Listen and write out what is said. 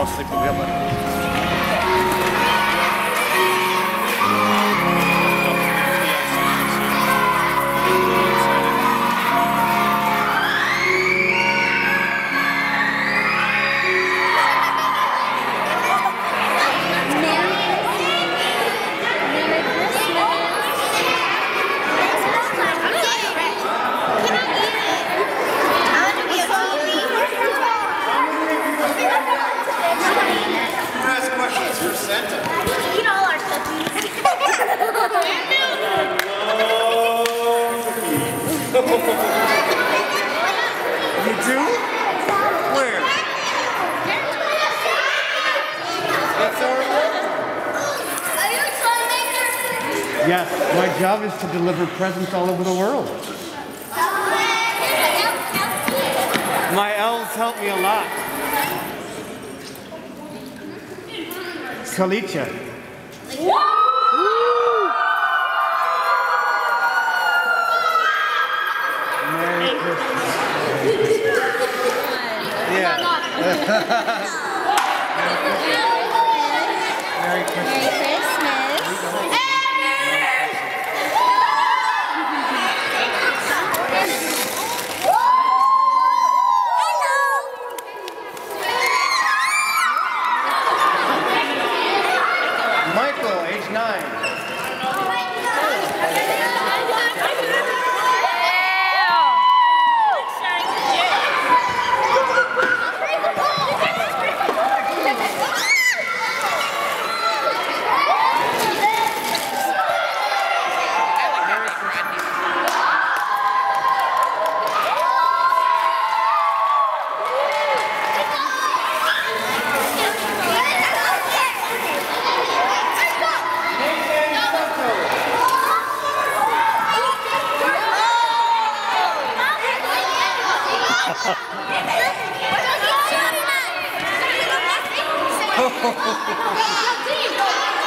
Nossa, que. Yes, my job is to deliver presents all over the world. My elves help me a lot. Kalicha. Merry Christmas. Yeah. Merry Christmas. Michael, age nine. Ho ho ho ho ho!